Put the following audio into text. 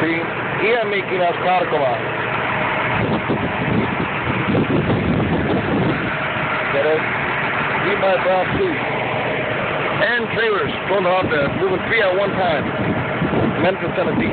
Sí. Y a Mickey nas Karkova. Get it? He by Brown too. And trailers, going out there, moving three at one time. Memphis, Tennessee.